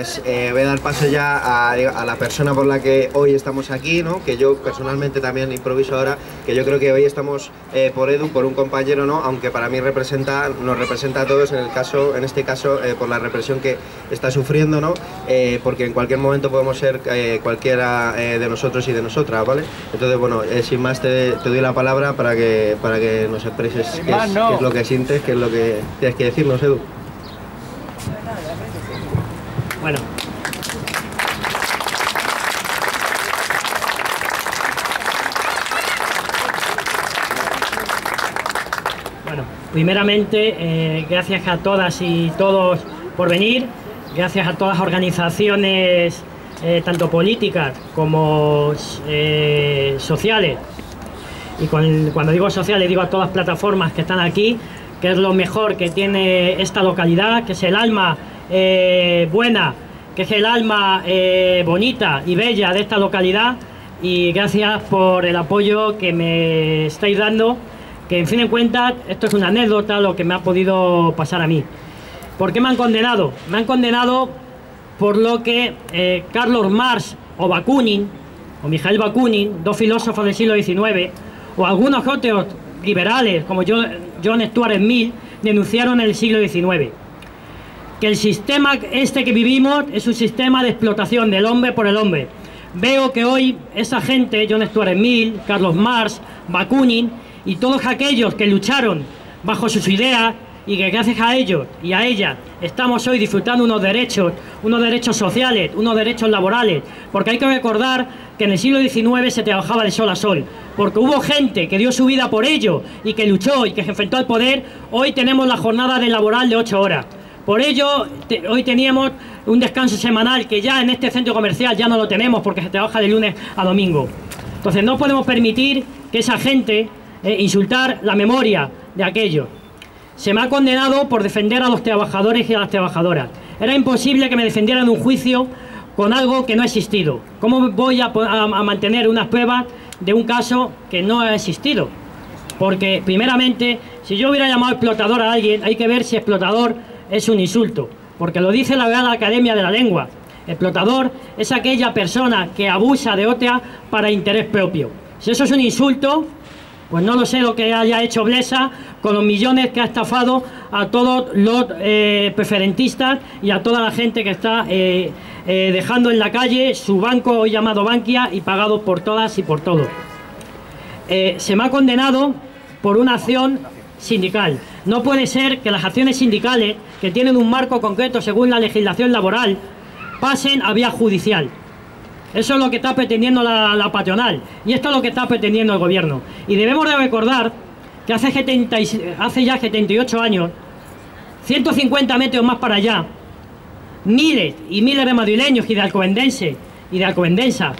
pues eh, voy a dar paso ya a, a, la persona por la que hoy estamos aquí, ¿no? Que yo personalmente también improviso ahora, que yo creo que hoy estamos eh, por Edu, por un compañero, ¿no? Aunque para mí representa, nos representa a todos en el caso, en este caso, eh, por la represión que está sufriendo, ¿no? porque en cualquier momento podemos ser cualquiera de nosotros y de nosotras, ¿vale? Entonces, bueno, sin más te, doy la palabra para que, para que nos expreses qué es lo que sientes, qué es lo que tienes que decirnos, Edu. Bueno. Bueno, primeramente, eh, gracias a todas y todos por venir, gracias a todas las organizaciones, eh, tanto políticas como eh, sociales, y cuando digo sociales digo a todas las plataformas que están aquí, que es lo mejor que tiene esta localidad, que es el alma eh, buena, que es el alma eh, bonita y bella de esta localidad y gracias por el apoyo que me estáis dando, que en fin de cuentas esto es una anécdota lo que me ha podido pasar a mí. ¿Por qué me han condenado? Me han condenado por lo que eh, Carlos Marx o Bakunin, o Mijael Bakunin, dos filósofos del siglo XIX, o algunos otros liberales como John Stuart Mill, denunciaron en el siglo XIX que el sistema este que vivimos es un sistema de explotación del hombre por el hombre. Veo que hoy esa gente, John Stuart Mill, Carlos Marx, Bakunin y todos aquellos que lucharon bajo sus ideas y que gracias a ellos y a ellas estamos hoy disfrutando unos derechos, unos derechos sociales, unos derechos laborales, porque hay que recordar que en el siglo XIX se trabajaba de sol a sol, porque hubo gente que dio su vida por ello y que luchó y que se enfrentó al poder, hoy tenemos la jornada de laboral de ocho horas. Por ello, hoy teníamos un descanso semanal que ya en este centro comercial ya no lo tenemos porque se trabaja de lunes a domingo. Entonces no podemos permitir que esa gente eh, insultar la memoria de aquello. Se me ha condenado por defender a los trabajadores y a las trabajadoras. Era imposible que me defendieran un juicio con algo que no ha existido. ¿Cómo voy a, a mantener unas pruebas de un caso que no ha existido? Porque, primeramente, si yo hubiera llamado explotador a alguien, hay que ver si explotador es un insulto, porque lo dice la Real Academia de la Lengua. Explotador es aquella persona que abusa de otra para interés propio. Si eso es un insulto, pues no lo sé lo que haya hecho Blesa con los millones que ha estafado a todos los eh, preferentistas y a toda la gente que está eh, eh, dejando en la calle su banco hoy llamado Bankia y pagado por todas y por todos. se me ha condenado por una acción sindical. No puede ser que las acciones sindicales, que tienen un marco concreto según la legislación laboral, pasen a vía judicial. Eso es lo que está pretendiendo la, patronal y esto es lo que está pretendiendo el gobierno. Y debemos de recordar que hace, ya 78 años, 150 metros más para allá, miles y miles de madrileños y de alcobendenses y de alcobendensas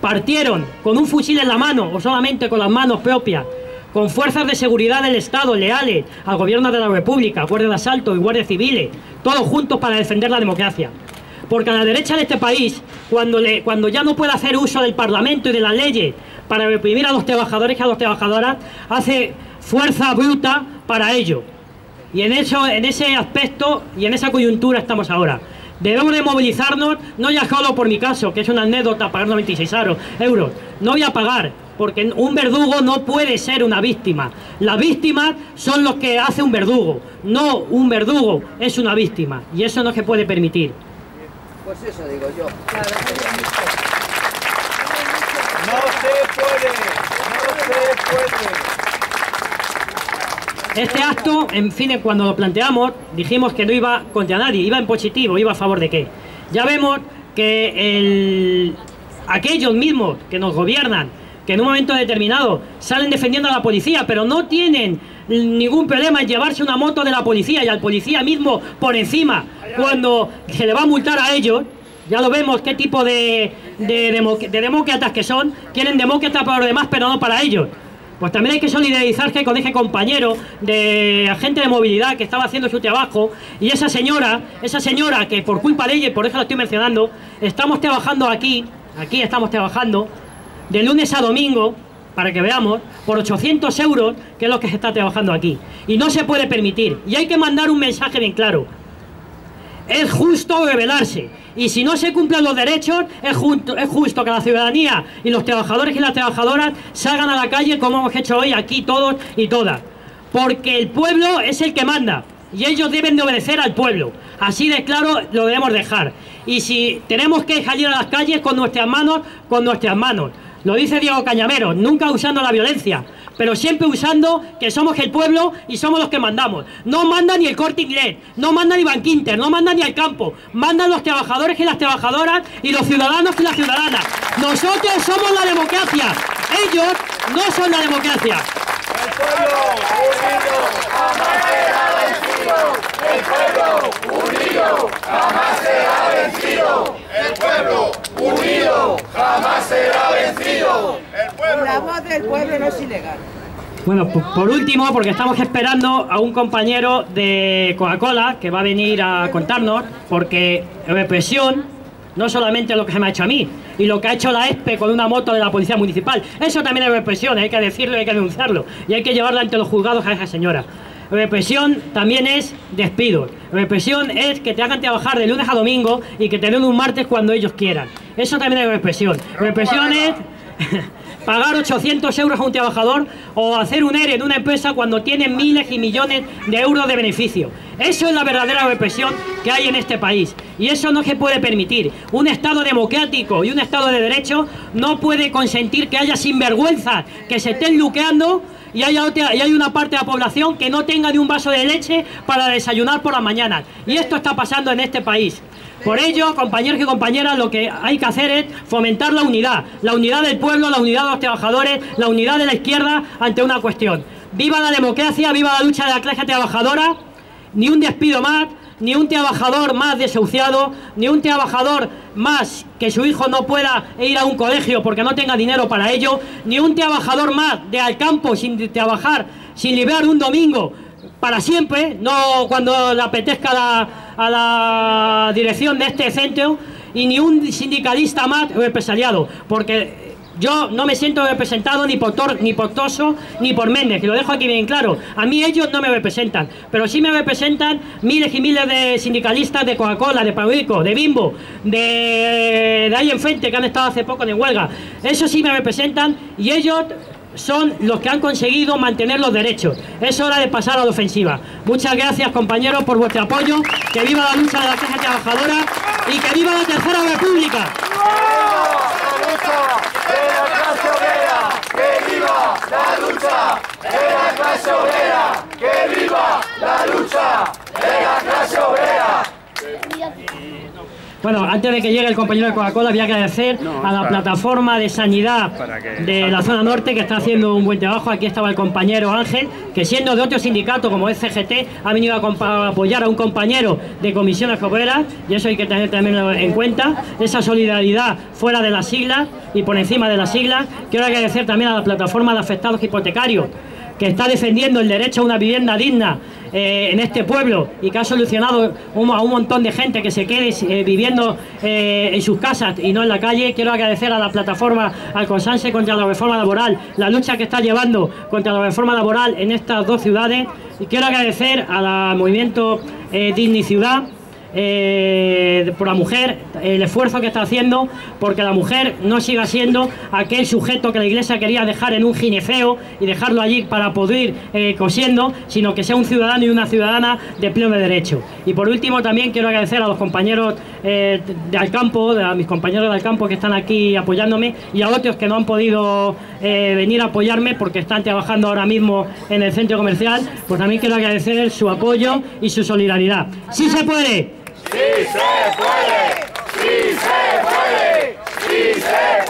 partieron con un fusil en la mano o solamente con las manos propias con fuerzas de seguridad del Estado leales al gobierno de la República, guardia de asalto y guardias civiles, todos juntos para defender la democracia. Porque a la derecha de este país, cuando, le, cuando ya no puede hacer uso del Parlamento y de las leyes para reprimir a los trabajadores y a las trabajadoras, hace fuerza bruta para ello. Y en, eso, en ese aspecto y en esa coyuntura estamos ahora. Debemos de movilizarnos, no ya solo por mi caso, que es una anécdota pagar 96 euros. No voy a pagar, porque un verdugo no puede ser una víctima. Las víctimas son los que hace un verdugo, no un verdugo es una víctima, y eso no se puede permitir. Pues eso digo yo. No se puede, no se puede. Este acto, en fin, cuando lo planteamos, dijimos que no iba contra nadie, iba en positivo, iba a favor de qué. Ya vemos que aquellos mismos que nos gobiernan que en un momento determinado salen defendiendo a la policía, pero no tienen ningún problema en llevarse una moto de la policía y al policía mismo por encima cuando se le va a multar a ellos, ya lo vemos qué tipo de, demócratas que son, quieren demócratas para los demás, pero no para ellos. Pues también hay que solidarizarse con ese compañero de agente de movilidad que estaba haciendo su trabajo y esa señora, esa señora que por culpa de ella, y por eso la estoy mencionando, estamos trabajando aquí, aquí estamos trabajando, de lunes a domingo, para que veamos, por 800 euros, que es lo que se está trabajando aquí. Y no se puede permitir. Y hay que mandar un mensaje bien claro. es justo rebelarse. Y si no se cumplen los derechos, es, justo, que la ciudadanía y los trabajadores y las trabajadoras salgan a la calle como hemos hecho hoy aquí todos y todas. Porque el pueblo es el que manda y ellos deben de obedecer al pueblo. Así de claro lo debemos dejar. Y si tenemos que salir a las calles con nuestras manos, con nuestras manos. Lo dice Diego Cañamero, nunca usando la violencia, pero siempre usando que somos el pueblo y somos los que mandamos. No manda ni el corte inglés, no manda ni Banquinter, no manda ni el campo, mandan los trabajadores y las trabajadoras y los ciudadanos y las ciudadanas. Nosotros somos la democracia, ellos no son la democracia. El pueblo unido jamás será vencido. El pueblo unido jamás será vencido. El pueblo unido jamás será vencido. El pueblo. La voz del pueblo no es ilegal. Bueno, por, por último, porque estamos esperando a un compañero de Coca-Cola que va a venir a contarnos, porque represión no solamente lo que se me ha hecho a mí, y lo que ha hecho la ESPE con una moto de la Policía Municipal, eso también es represión, hay que decirlo, hay que denunciarlo, y hay que llevarla ante los juzgados a esa señora. Represión también es despido. Represión es que te hagan trabajar de lunes a domingo y que te den un martes cuando ellos quieran. Eso también es represión. Represión es pagar 800 euros a un trabajador o hacer un ERE en una empresa cuando tiene miles y millones de euros de beneficio. Eso es la verdadera represión que hay en este país. Y eso no se puede permitir. Un Estado democrático y un Estado de derecho no puede consentir que haya sinvergüenzas que se estén luqueando y hay, otra- y hay una parte de la población que no tenga ni un vaso de leche para desayunar por las mañanas. Y esto está pasando en este país. Por ello, compañeros y compañeras, lo que hay que hacer es fomentar la unidad. La unidad del pueblo, la unidad de los trabajadores, la unidad de la izquierda ante una cuestión. ¡Viva la democracia! ¡Viva la lucha de la clase trabajadora! Ni un despido más, ni un trabajador más desahuciado, ni un trabajador más que su hijo no pueda ir a un colegio porque no tenga dinero para ello, ni un trabajador más de al campo sin trabajar, sin librar un domingo para siempre, no cuando le apetezca la, a la dirección de este centro, y ni un sindicalista más represaliado, porque yo no me siento representado ni por, Tor- ni por Toso ni por Méndez, que lo dejo aquí bien claro. A mí ellos no me representan, pero sí me representan miles y miles de sindicalistas de Coca-Cola, de Paulico, de Bimbo, de, de ahí enfrente que han estado hace poco en huelga. Eso sí me representan y ellos son los que han conseguido mantener los derechos. Es hora de pasar a la ofensiva. Muchas gracias compañeros por vuestro apoyo. Que viva la lucha de la clase trabajadora y que viva la tercera república. ¡Que viva la lucha de la clase obrera! ¡Que viva la lucha de la clase obrera! Bueno, antes de que llegue el compañero de Coca-Cola, voy a agradecer a la plataforma de sanidad de la zona norte que está haciendo un buen trabajo. Aquí estaba el compañero Ángel, que siendo de otro sindicato como es CGT, ha venido a, apoyar a un compañero de comisiones obreras y eso hay que tener también en cuenta. Esa solidaridad fuera de las siglas y por encima de las siglas. Quiero agradecer también a la plataforma de afectados hipotecarios que está defendiendo el derecho a una vivienda digna eh, en este pueblo y que ha solucionado a un montón de gente que se quede eh, viviendo eh, en sus casas y no en la calle. Quiero agradecer a la plataforma Alconsanse contra la reforma laboral, la lucha que está llevando contra la reforma laboral en estas dos ciudades. Y quiero agradecer al movimiento eh, Digniciudad eh, por la mujer, el esfuerzo que está haciendo porque la mujer no siga siendo aquel sujeto que la iglesia quería dejar en un gineceo y dejarlo allí para poder eh, cosiendo, sino que sea un ciudadano y una ciudadana de pleno derecho. Y por último también quiero agradecer a los compañeros eh, de Alcampo, a mis compañeros de Alcampo que están aquí apoyándome y a otros que no han podido eh, venir a apoyarme porque están trabajando ahora mismo en el centro comercial, pues también quiero agradecer su apoyo y su solidaridad. ¡Sí se puede! se puede! ¡Sí se puede! ¡Sí se puede!